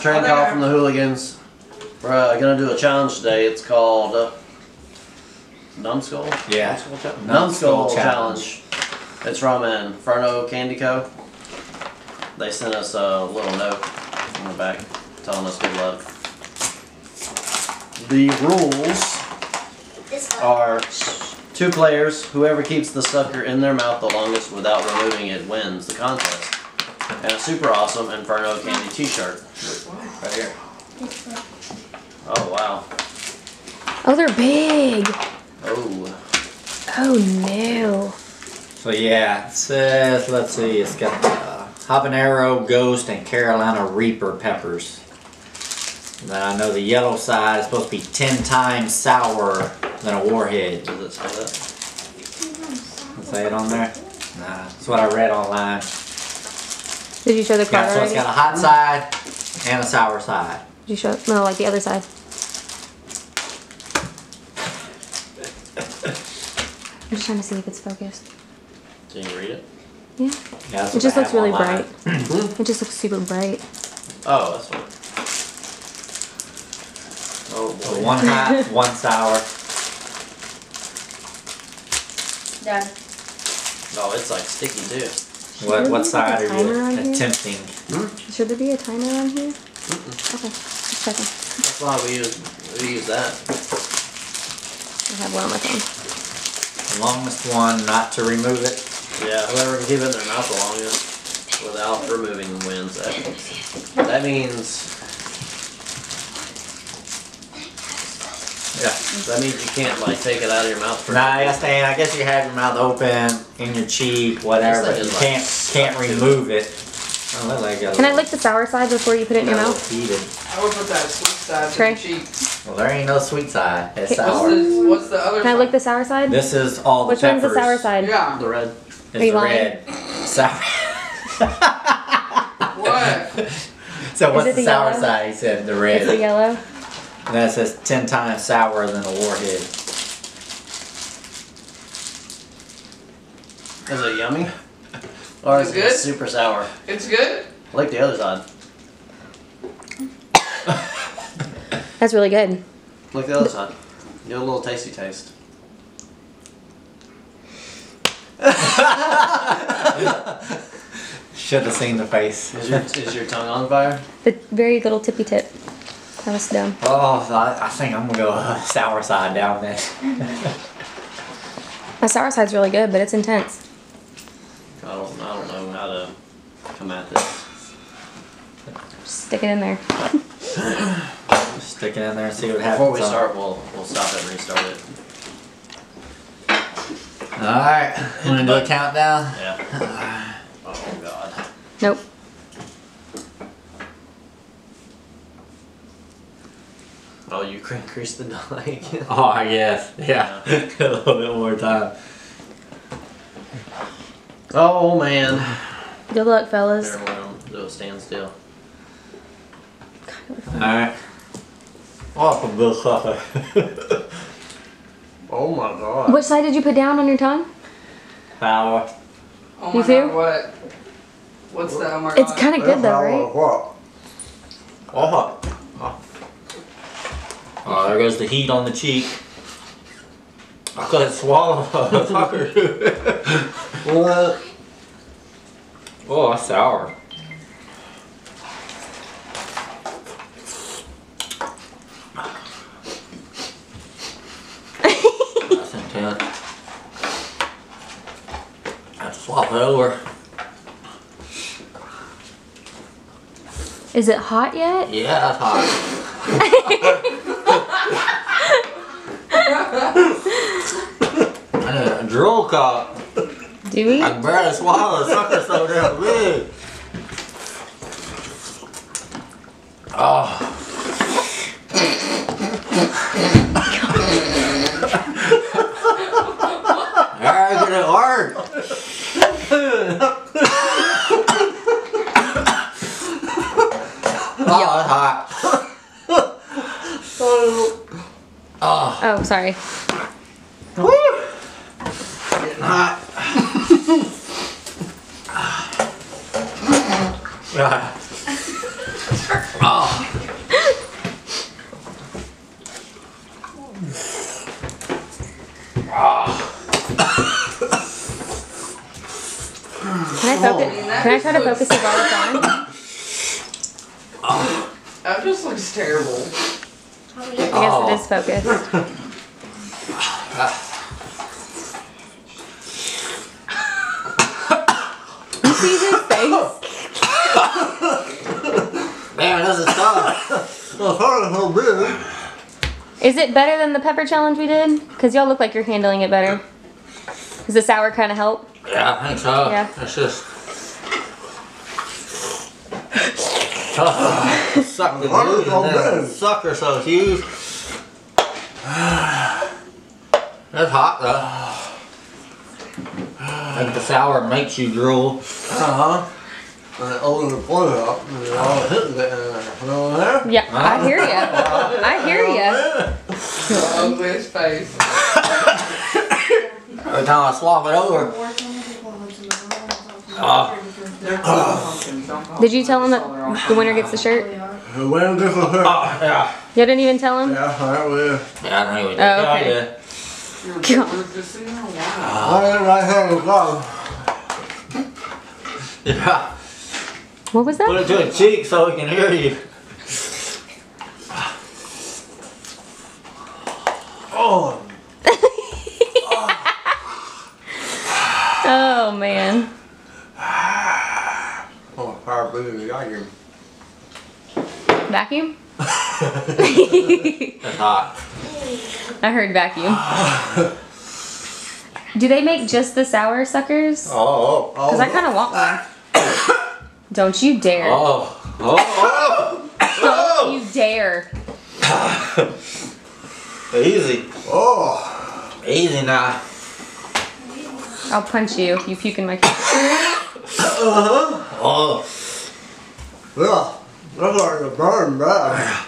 Last train call from the hooligans. We're uh, gonna do a challenge today. It's called uh, NumSkull. Yeah. NumSkull, cha- NumSkull NumSkull challenge. challenge. It's from Inferno Candy Co. They sent us a little note on the back telling us good luck. The rules are two players. Whoever keeps the sucker in their mouth the longest without removing it wins the contest. And a super awesome Inferno Candy T-shirt. Right here. Oh wow. Oh, they're big. Oh. Oh no. So yeah, it says, let's see, it's got uh, habanero, ghost, and Carolina Reaper peppers. And then I know the yellow side is supposed to be 10 times sour than a warhead. Does it say that? Does it say it on there? Nah, that's what I read online. Did you show the card Yeah, so it's got a hot side and a sour side. Did you show? No, like the other side. I'm just trying to see if it's focused. Can you read it? Yeah. Yeah, It just they looks really online. bright. It just looks super bright. Oh, that's what. Oh So boy. one hot, one sour. Done. Oh, it's like sticky too. What, what side put a are timer on you here? attempting? Hmm? Should there be a timer on here? Okay, just checking. That's why we use we use that. I have one on my phone. The longest one, not to remove it. Yeah, whoever can keep it in their mouth the longest without removing wins. That, that means Yeah. that means you can't like take it out of your mouth for Nah, yes, Dan, I guess you have your mouth open, in your cheek, whatever, but you like can't, can't remove it. Oh, like got a Can I lick the sour side before you put it in your mouth? heated. I would put that sweet side to Trey? the cheek. Well, there ain't no sweet side, it's Okay. What's sour. the, what's the other Can I side? lick the sour side? This is all the Which one's the sour side? Yeah. the red. It's Are you the lying? red. Sour. What? so what's the the sour yellow? side? He said the red. Is it yellow. And then it says ten times sourer than a warhead. Is it yummy? Or is Is it it good? super sour? It's good? I like the other side. That's really good. Like the other side. Get a little tasty taste. Should have seen the face. Is your, is your tongue on fire? The very little tippy tip. That was dumb. Oh, I, I think I'm gonna go uh, sour side down this. My sour side's really good, but it's intense. I don't, I don't know how to come at this. Stick it in there. Stick it in there and see what happens. Before we start, we'll, we'll stop it and restart it. Alright, you wanna do a countdown? Yeah. Oh god. Nope. You cr- increased the delay again. Oh, I guess. Yeah. a little bit more time. Oh man. Good luck, fellas. There, we'll do a standstill. Alright. Awesome, Bill Sucker. Oh my god. Which side did you put down on your tongue? Power. Oh You my too? god, what? What's that? Oh my It's kind of good though, right? What? Oh. Oh, there goes the heat on the cheek. I couldn't swallow, motherfucker. What? oh, that's sour. that's intense. I have to swap it over. Is it hot yet? Yeah, that's hot. I need a drill cup. Do we? I barely swallow. The sucker's so damn big. Oh. I get it hard. oh, it's hot. Oh, Oh, sorry. getting hot. Ah. oh. Can I try to focus it while it's on? That just looks terrible. I guess Oh. it is focused. Oh. you see his face? Man, this is tough. Well, part of whole bit. Is it better than the pepper challenge we did? Because y'all look like you're handling it better. Does the sour kind of help? Yeah, I think so. Yeah. It's just. Tough. Suck the Water's juice all and then good. sucker so huge. That's hot though. I think the sour makes you drool. Uh huh. And it opened the plug up and it all hit it in there. You know there? Uh, yeah, I hear you. I hear you. The ugliest face. Every time I swap it over. Oh, Did you tell him that the winner gets the shirt? The wind different oh yeah. You didn't even tell him? Yeah, alright, well. Yeah, I don't even Oh, okay. yeah, You're we're just sitting there, wow. I ain't right here in the yeah. Yeah. What was that? Put that? it to a cheek so he can hear you. Oh, Oh man. oh, fire blue, I hear. Vacuum? That's hot. I heard vacuum. Do they make just the sour suckers? Oh, oh, oh. Because I kind of want one. Don't you dare. oh, oh, oh. Don't you dare. oh. Easy, Oh, easy now. I'll punch you you puke in my uh-huh. Oh, yeah. That's like a burn bad.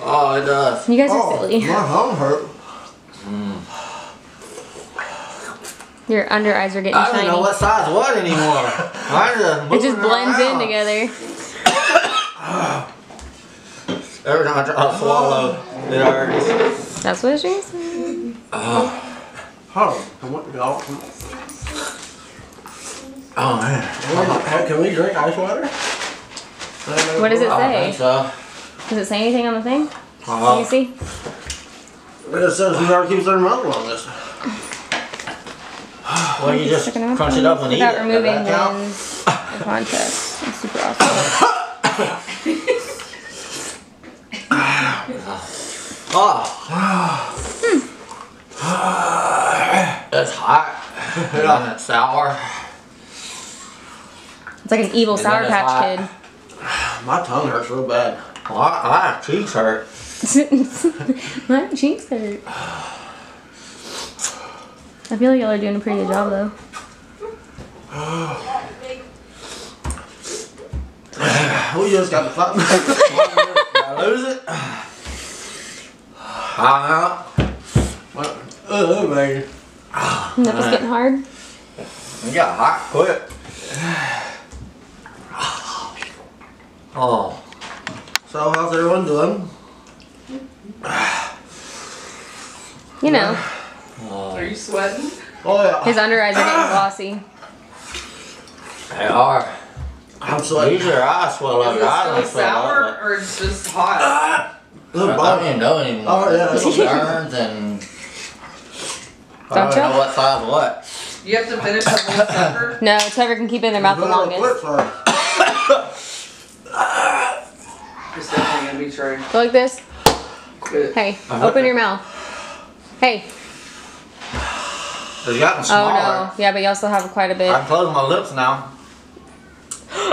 oh, it does. You guys are Oh, silly. my thumb hurt. Mm. Your under eyes are getting I don't shiny. know what size what anymore. Just It just moving blends in together. Every time I try to swallow, it hurts. That's what it is. Oh, I want to go. Oh man. Can we drink ice water? What does it say? so. Does it say anything on the thing? Can you Uh, see? It says whoever keeps their mouth on this. well, you just Sticking crunch it up and eat Without it. Does removing that count? wins the contest. That's super awesome. Oh. That's hot. And it's sour. It's like an evil And Sour Patch hot. My tongue hurts real bad. I, my cheeks hurt. My cheeks hurt. I feel like y'all are doing a pretty good job though. We just got the fight. Did I lose it? I Oh, man. Nipple's getting hard. You got hot quick. Oh. So, how's everyone doing? You know, Are you sweating? Oh, yeah. his under eyes are getting glossy. They are. I'm sweating. Usually your eyes swell up. Is Your eyes it don't still sour up. or it's just hot? Little but I ball. don't even know anymore. Oh, yeah. It's burns and. I Don't don't know what size what. You have to finish the whole sucker? No, it's whoever can keep it in their mouth the longest. side. It's definitely gonna be true. Go like this. Good. Hey, open your mouth. Hey. It's gotten Oh no. Yeah, but y'all still have quite a bit. I'm closing my lips now. Ew.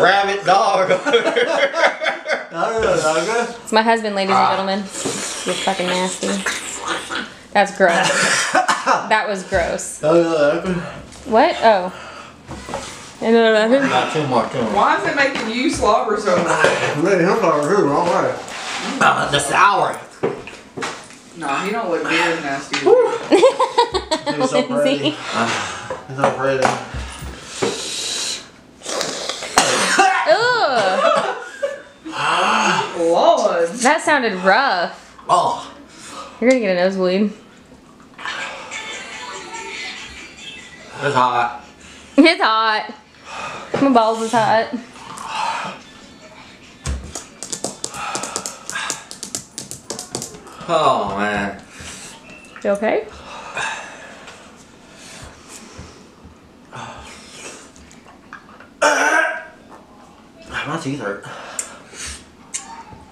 Rabbit dog. Oh, It's my husband, ladies Ah. and gentlemen. You're fucking nasty. That's gross. that was gross. Oh. What? Oh. No, no, no. Got two more. Why is it making you slobber so much? Man, him over here, wrong way. Uh, the sour. No, he don't look near as nasty. as. He's so pretty. See? He's so pretty. Lord. That sounded rough. Oh. You're gonna get a nosebleed. It's hot. It's hot. My balls is hot. Oh man. You okay? My teeth hurt.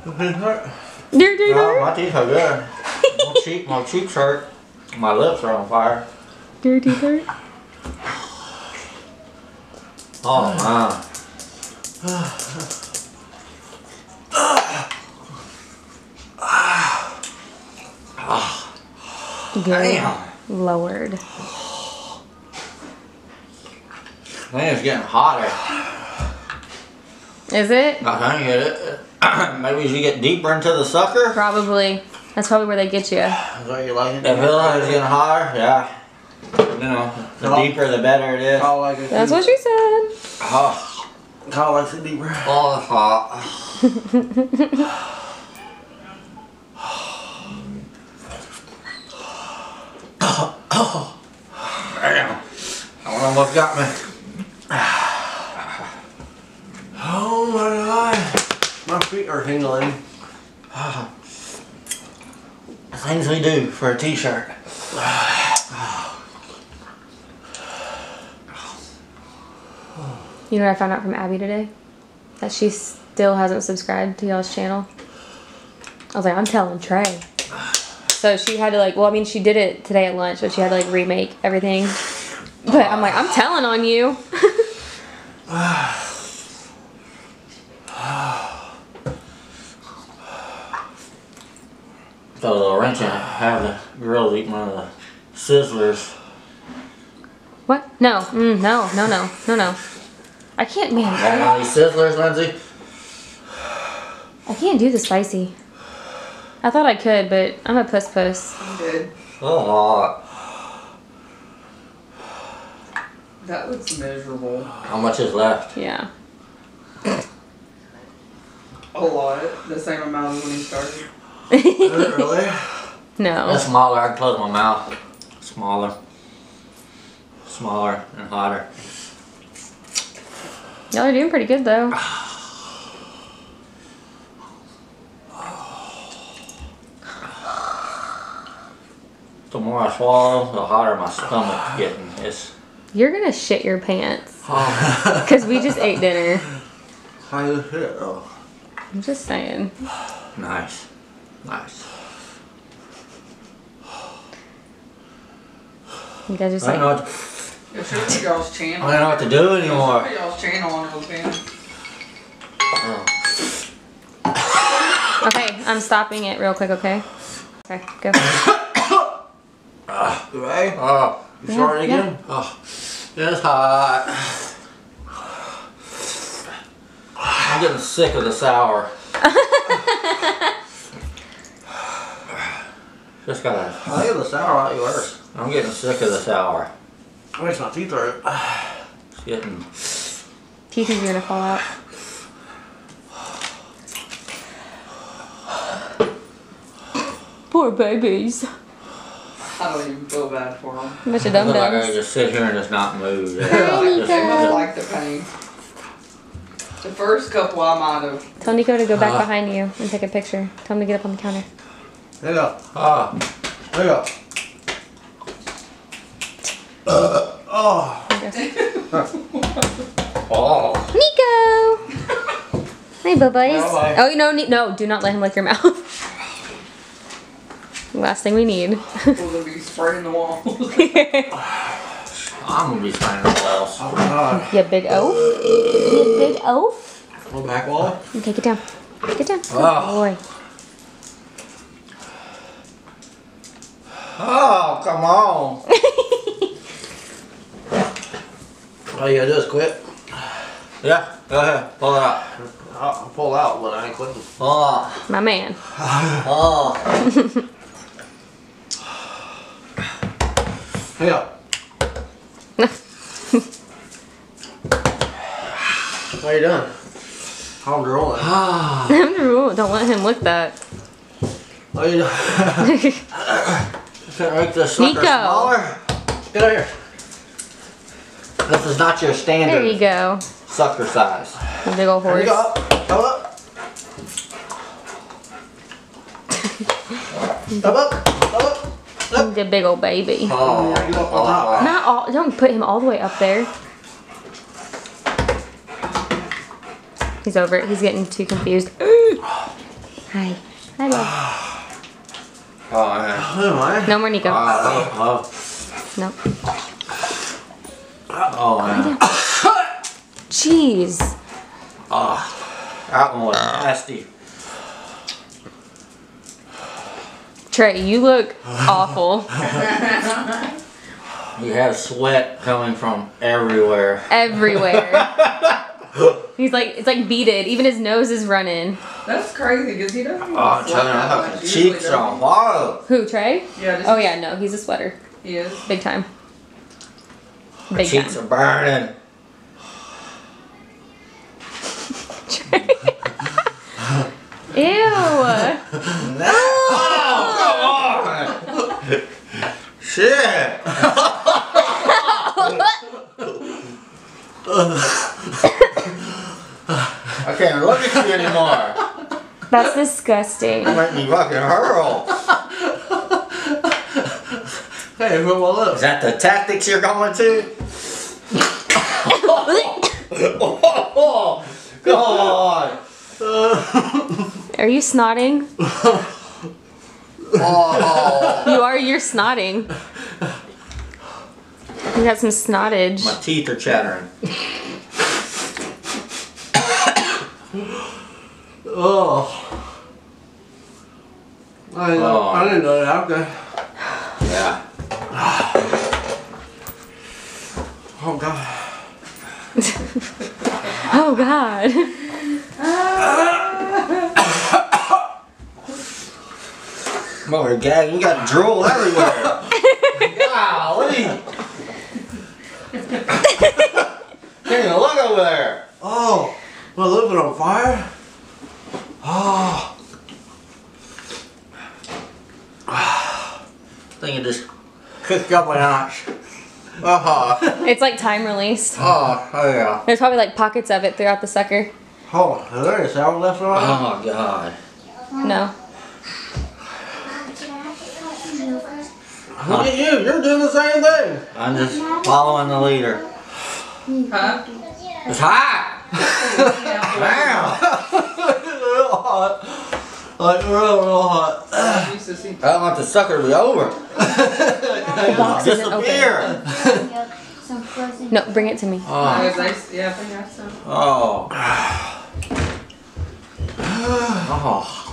Your teeth hurt? Dur, dur, No, dur. my teeth are good. my, cheek, my cheeks hurt. My lips are on fire. Dur, dur, dur. Oh man. Good. Damn. Lowered. Man, it's getting hotter. Is it? I think it. Maybe you should get deeper into the sucker. Probably. That's probably where they get you. Is that you like it? I feel like it's getting hotter. Yeah. You know, the Hello? deeper the better it is. Kyle like it. That's too. what she said. Ah. Oh, Kyle like it deeper. oh, it's hot. Damn. I almost got me. Oh my god. My feet are tingling. Things we do for a t-shirt. You know what I found out from Abby today? That she still hasn't subscribed to y'all's channel. I was like, I'm telling Trey. So she had to like, well, I mean, she did it today at lunch, but she had to like remake everything. But I'm like, I'm telling on you. Got a little wrench in it. Have the girls eating one of the sizzlers. what? No, mm, no, no, no, no, no. I can't, man. Have I, one of these sizzlers, Lindsay? I can't do the spicy. I thought I could, but I'm a puss puss. I'm good. Oh. That looks miserable. How much is left? Yeah. A lot. The same amount as when he started. Is it really? No. That's smaller. I can close my mouth. Smaller. Smaller and hotter. Y'all are doing pretty good though. The more I swallow, the hotter my stomach's getting. It's You're gonna shit your pants. oh, Cause we just ate dinner. How you shit though? I'm just saying. nice, nice. You guys just I don't know like what, Yeah, y'all's I don't know what to do anymore. Put y'all's channel on real. Oh. Okay, I'm stopping it real quick, okay? Okay, go. You ready? Oh, You Yeah, starting yeah. again? oh, it's hot. I'm getting sick of the sour. Just gotta. I think the sour might be worse. I'm getting sick of the sour. It makes my teeth hurt. It's getting. Teeth are gonna fall out. Poor babies. I don't even feel bad for them. Bunch of I dum look like I could dums. just sit here and just not move. They must Nico. like the pain. The first couple I might have. Tell Nico to go back Uh. behind you and take a picture. Tell him to get up on the counter. There you go. Ah, There you go. oh. There you go. oh. Nico! Hey, bye boys. Bye-bye. Oh, no, ne- no, do not let him lick your mouth. Last thing we need. Oh, We're gonna be spraying the walls. I'm gonna be spraying the walls. Oh my god. you big oaf. You big oaf. Little back wall. Okay, get down. Get down. Good Oh. boy. Oh, come on. All you gotta do is quit. Yeah, go ahead. Pull it out. I'll I'll pull out but I ain't quitting. Oh, My man. oh. Here you go. How you doing? How I'm drooling. Ah. Ooh, Don't let him lick that. How you doing? Can't make this sucker Nico. smaller. Get out here. This is not your There standard you go. sucker size. A big old Here horse. you go. Come up. Come up. Come up. The big old baby. Oh, Yeah, you go up on top. Not all. Don't put him all the way up there. He's over it. He's getting too confused. Hi. Hi, love. oh, man. Who am I? No more Nico. Oh, oh, No. Oh, man. Jeez. Ah, that one was nasty. Trey, you look awful. You have sweat coming from everywhere. Everywhere. He's like, it's like beaded. Even his nose is running. That's crazy because he doesn't. Ah, even Oh, I'm sweat telling you, I'm much fucking usually, cheeks does on he? fire. Who, Trey? Yeah. Oh, yeah, no, he's a sweater. He is. Big time. My Big cheeks time. are burning. Ew. No! Oh, come on! Shit! I can't look at you anymore. That's disgusting. You make me fucking hurl. Hey, who will Is that the tactics you're going to? oh, God! Are you snotting? Oh, You are, you're snotting. You got some snottage. my teeth are chattering. Oh. I, Oh. I didn't know that. Okay. Yeah. Oh god. Oh, God. I'm over here gagging. You got drool everywhere. Golly! Can't even look over there. Oh. My lips are on fire. Oh. I think it just cooked up a notch. Oh, It's like time released. oh, oh yeah. There's probably like pockets of it throughout the sucker. Oh, is there any sour left on it? Oh god. No. Look at you. You're doing the same thing. I'm just following the leader. Huh? It's hot! Wow! real hot. Like real, real hot. I used to see. I don't want the sucker to be over. The box isn't open. Disappear! Some. No, bring it to me. Oh. oh I was nice. Yeah, I think that's some. Oh. Oh.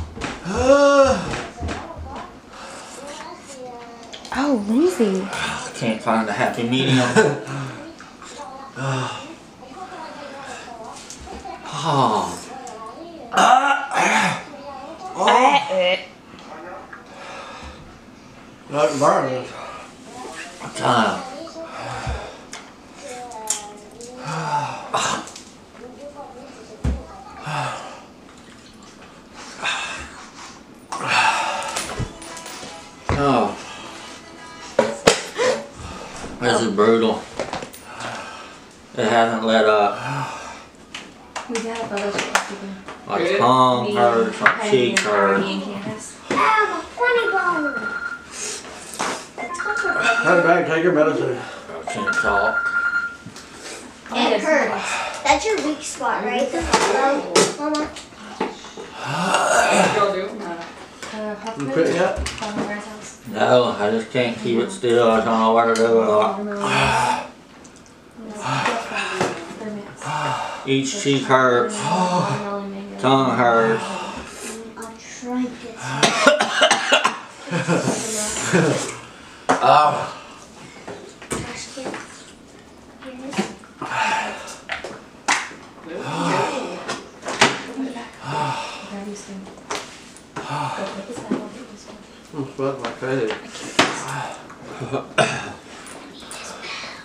Oh, Lindsay. I can't find a happy medium. Oh. Ah. Not burning. Time. Oh. This is brutal. It hasn't let up. We other stuff My Good. tongue hurts, my cheeks hurt. Ow, funny bone. It's comfortable. Take your medicine. I can't talk. It hurts. That's your weak spot, right? Um, Mama. What y'all doing? Uh, You quit yet? No, I just can't keep it still. I don't know what to do with it. Each cheek hurts, tongue hurts. Arthritis. Oh, Trash can. I'm sweating like crazy.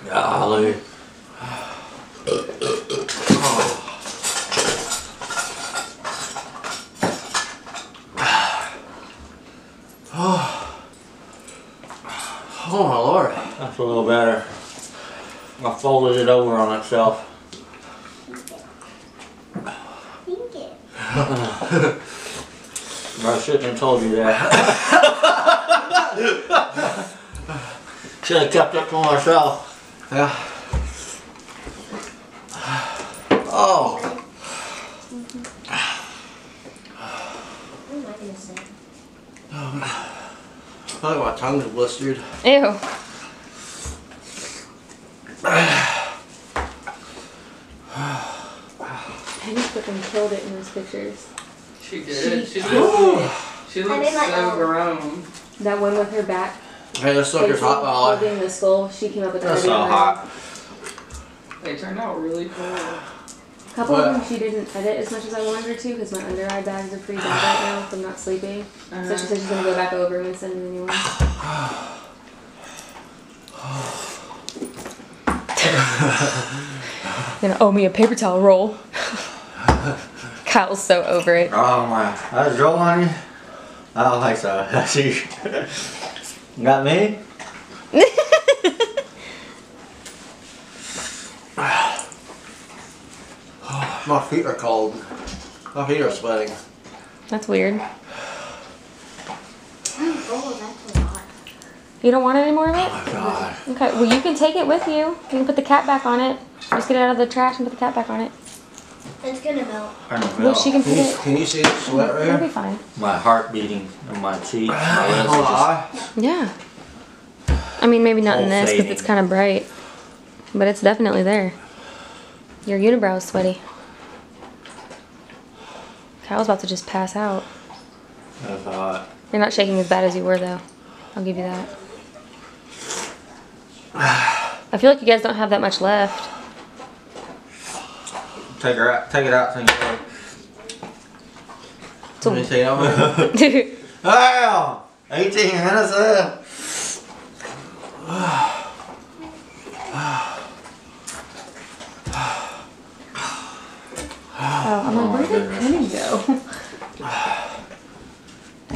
golly. Oh my lord. That's a little better. I folded it over on itself. Think it. I shouldn't have told you that. Should have kept it to myself. Yeah. Oh. What am I gonna say? I feel my tongue is blistered. Ew. Penny freaking killed it in those pictures. She did. She She looks, she looks so own. grown. That one with her back Hey, this sucker's facing, hot Molly. holding the skull. She came up with That's her so hot. They turned out really cool. A couple What? of them she didn't edit as much as I wanted her to because my under eye bags are pretty bad right now from not sleeping. So Uh-huh. she said she's gonna go back over and send me a new one. You're gonna owe me a paper towel roll. Kyle's so over it. Oh my, that's Joe honey? I don't think so. She got me? My feet are cold. My feet are sweating. That's weird. Oh, that's a lot. You don't want any more of it? Oh my god. Okay, well you can take it with you. You can put the cap back on it. Just get it out of the trash and put the cap back on it. It's gonna melt. Well, she can put Can you, it. can you see the sweat right It'll be here? fine. My heart beating on my cheeks. My ah, lips are just, eye? Yeah. I mean, maybe not in this because it's kind of bright, but it's definitely there. Your unibrow is sweaty. Kyle's about to just pass out. that's hot. You're not shaking as bad as you were, though. I'll give you that. I feel like you guys don't have that much left. Take her out. Take it out. Take it out. Let me take it Wow! Ah, 18 minutes left. oh, I'm like, where did oh Penny go?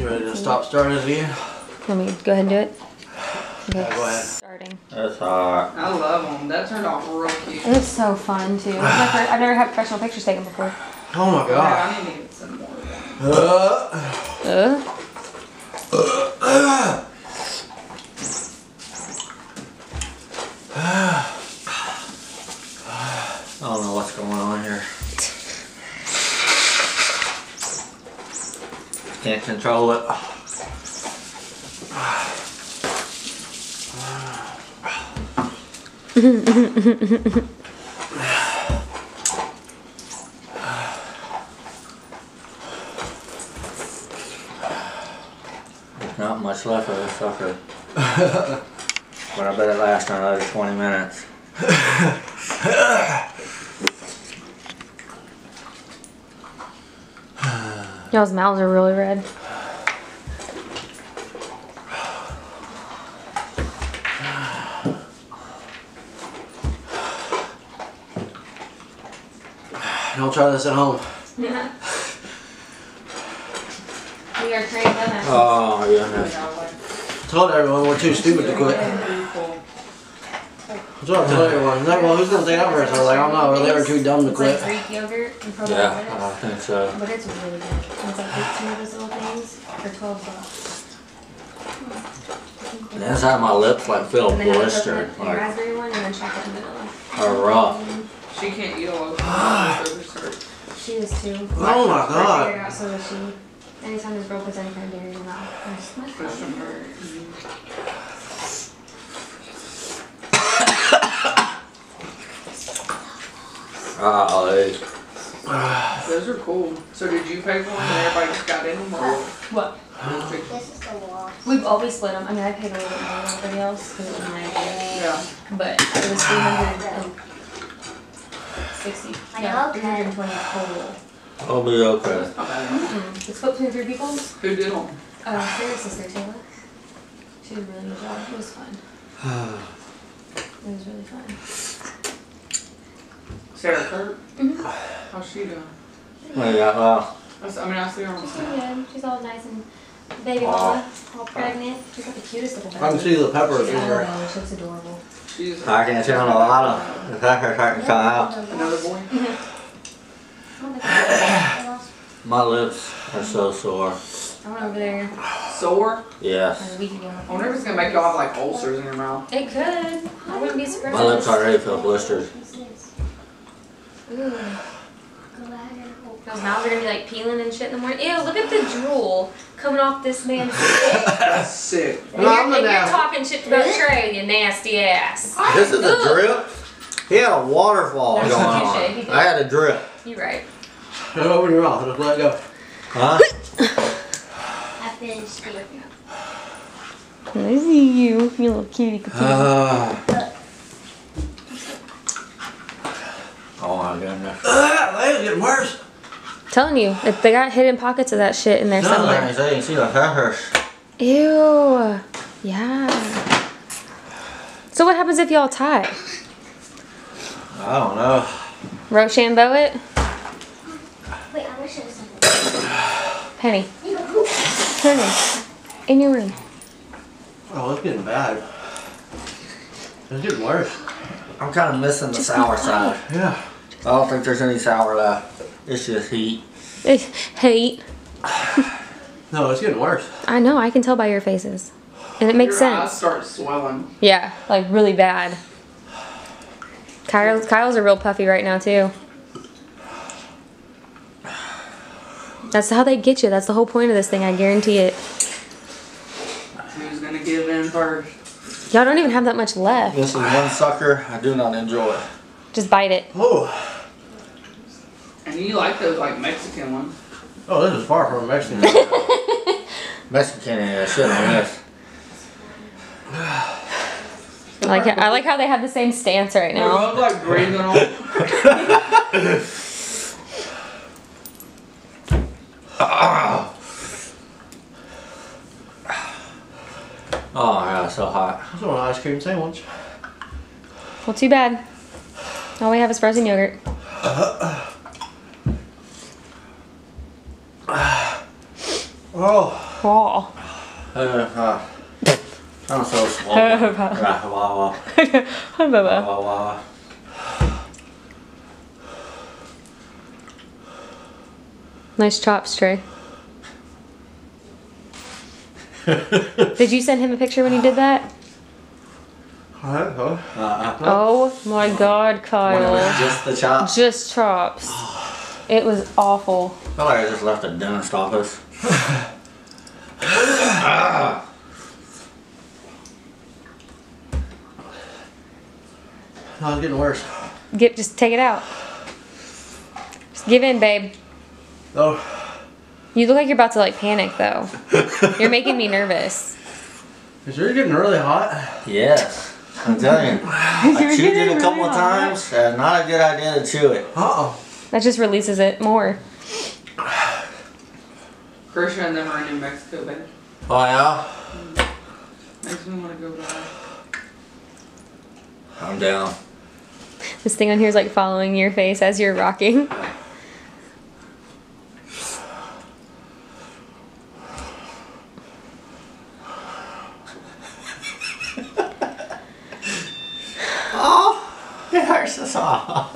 You ready to stop starting again? Let me go ahead and do it. Okay, Yeah, go ahead. Starting. That's hot. I love them. That turned out real cute. It's so fun too. I've never, I've never had professional pictures taken before. Oh my god. Yeah, I need to get some more. of that. Uh, Uh, I don't know what's going on here. Can't control it. Not much left of this sucker. but I bet it lasts another 20 minutes. y'all's mouths are really red. Don't try this at home. Yeah. we are trained on that. Oh my goodness. Told everyone we're too stupid to quit. That's what I told everyone. Like, well, who's gonna take that first? I was like, I don't know. They were too dumb to It's like quit. Greek yogurt and Yeah. I think so. But it's really good. It's like 18 of those little things for 12 bucks. The inside of my lips like feel And they have a blistered, like raspberry one and then chocolate and vanilla. or rough. She can't eat all loaf of dessert. She is too. Oh my god. figured out so is she. Anytime there's broke with any kind of dairy in the mouth. I my Push from God. her. Oh, they- Those are cool. So did you pay for them and everybody just got in them or? What? This is the wall. We've always split them. I mean, I paid a little bit more than everybody else because it was my idea. Yeah. But it was 360. I Yeah, know, okay. 320 total. I'll be okay. That's not bad. Mm. It's split between three people. Who did them? Uh, Sarah's sister Taylor. She did a really good job. It was fun. It was really fun. Sarah Kurt? Mhm. How's she doing? Oh, yeah, well, I s- I mean, I see her on the She's snap. good. She's all nice and Baby Aw. mama, all pregnant. She's got the cutest little I can see the peppers in I there. know, oh, she looks adorable. She's I can tell a lot of the peppers starting to come out. another boy. My lips are so sore. I went over there Sore. Yes. a week ago. I wonder if it's gonna make y'all have like ulcers in your mouth. It could. I wouldn't be surprised. My lips already feel blistered. Ooh. Those mouths are gonna be like peeling and shit in the morning. Ew, look at the drool coming off this man's dick. That's sick. And No, you're, I'm and you're talking shit about Trey, you nasty ass. This is a drip. He had a waterfall That's going touche, on. he did. I had a drip. You're right. Put it over your mouth. Just let it go. Huh? I finished it. I see you, you little cutie Uh, oh my goodness. Ah, they getting worse. Telling you, if they got hidden pockets of that shit in there No, somewhere. Like I say, you see the peppers. Ew. Yeah. So what happens if y'all tie? I don't know. Rochambeau it? Wait, I'm gonna show you something. Penny, Penny, in your room. Oh, it's getting bad. It's getting worse. I'm kind of missing the sour side. Yeah. I don't think there's any sour left. It's just heat. It's hate. No, it's getting worse. I know, I can tell by your faces. And it makes your eyes sense. start swelling. Yeah, like really bad. Kyle, Kyle's a real puffy right now too. That's how they get you. That's the whole point of this thing. I guarantee it. Who's gonna give in first? Y'all don't even have that much left. This is one sucker I do not enjoy. Just bite it. Oh. And you like those like Mexican ones. Oh, this is far from Mexican. Mexican uh, shit on this. I like I like how they have the same stance right They're now. both like breathing on. Oh yeah, so hot. That's an ice cream sandwich. Well, too bad. All we have is frozen yogurt. Oh. Raw. Uh, uh, I'm so. Hi, Bubba. Wah, wah. Nice chops, Trey. Did you send him a picture when he did that? Huh? Oh my God, When it Kyle. just the chop. Just chops. It was awful. I feel like I just left a dentist office. No, it's getting worse. Get just take it out. Just give in, babe. Oh. You look like you're about to like panic though. You're making me nervous. Is yours getting really hot? Yes. I'm telling you. I chewed it a couple of times. and not a good idea to chew it. Uh-oh. That just releases it more. Christian and them are in New Mexico, baby. Oh yeah? Mm. Makes me wanna go back. I'm down. This thing on here is like following your face as you're rocking. Oh, it hurts us all.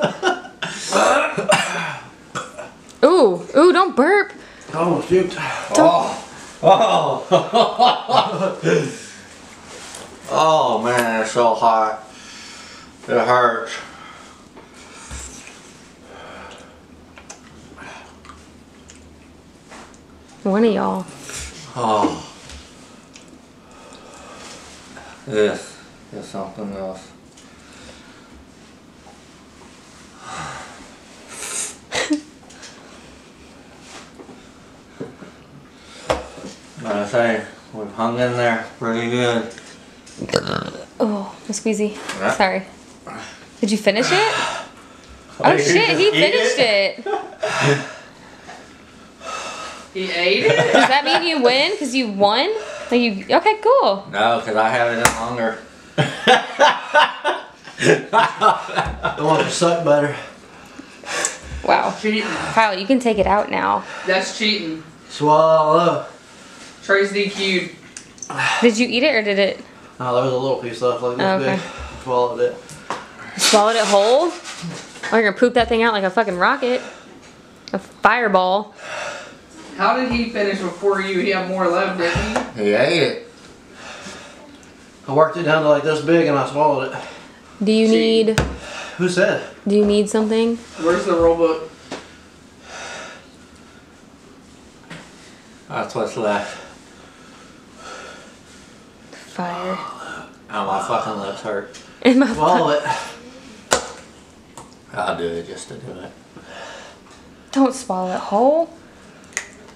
Ooh, ooh, don't burp. Almost juked. Oh. Oh. oh man, it's so hot. It hurts. One of y'all. Oh. This is something else. But I say, we've hung in there pretty good. Oh, a squeezy. Yeah. Sorry. Did you finish it? Oh shit, he finished it. He ate it? Does that mean you win? Cause you won? Like you? Okay, cool. No, because I have it in longer. I want to suck butter. Wow. cheating. Kyle, you can take it out now. That's cheating. Swallow. Trey's DQ'd. Did you eat it or did it Oh, there was a little piece left like this Oh, okay. big. Swallowed it. swallowed it whole? Oh, you're gonna poop that thing out like a fucking rocket. A fireball. How did he finish before you? He had more left, didn't he? He ate it. I worked it down to like this big and I swallowed it. Do you Gee. need Who said? do you need something? Where's the rule book? That's what's left. Fire. Oh, my fucking lips hurt. In my Swallow it. I'll do it just to do it. Don't swallow it whole.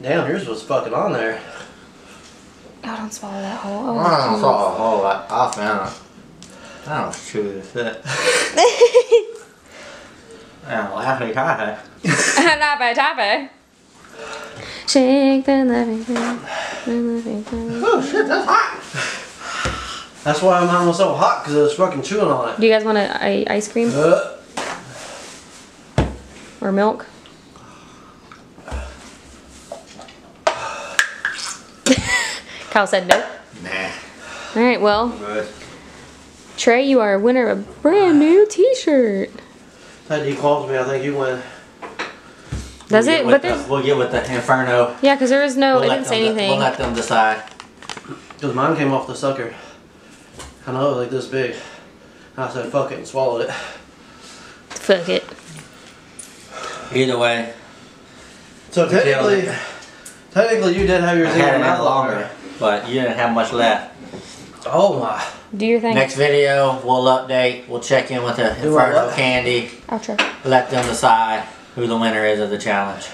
Damn, yours was fucking on there. I don't swallow that whole. Oh, I don't geez. saw a whole lot. I found it. I don't chew this shit. Yeah, laughy hi. Tape, tape. Shake the living thing. the living thing. Oh shit, that's hot. That's why I'm having so hot because it was fucking chewing on it. Do you guys want a, a ice cream Uh, or milk? Kyle said no. Nah, All right, well, good. Trey, you are a winner of a brand new T-shirt. that dequalifies me. I think you win. Does We'll it? But the, We'll get with the Inferno. yeah, because there was no. We'll it didn't say anything. We'll let them decide. Because mine came off the sucker. I know, it was like this big. I said fuck it and swallowed it. Fuck it. Either way, So technically, technically you did have I in had your it mouth in longer, but you didn't have much left. Oh my. Do your thing. Next video, we'll update. We'll check in with the Do I Inferno what? Candy. Outro. Let them decide who the winner is of the challenge.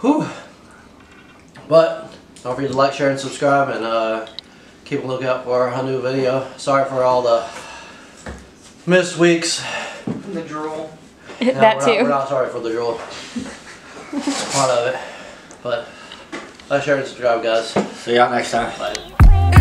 Whew. But don't forget to like, share, and subscribe, and uh, keep a lookout for our new video. Sorry for all the missed weeks. From the drool. No, that we're too. Not, we're not sorry for the drool. It's part of it. But like, share, and subscribe, guys. See y'all next time. Bye.